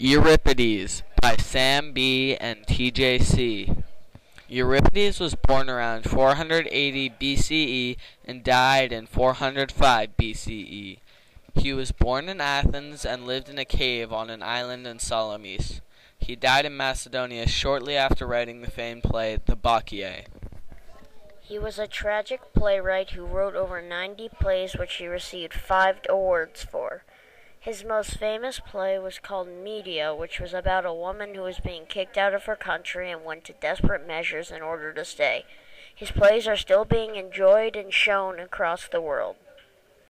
Euripides by Sam B. and T.J.C. Euripides was born around 480 BCE and died in 405 BCE. He was born in Athens and lived in a cave on an island in Salamis. He died in Macedonia shortly after writing the famed play The Bacchae. He was a tragic playwright who wrote over 90 plays which he received five awards for. His most famous play was called Medea, which was about a woman who was being kicked out of her country and went to desperate measures in order to stay. His plays are still being enjoyed and shown across the world.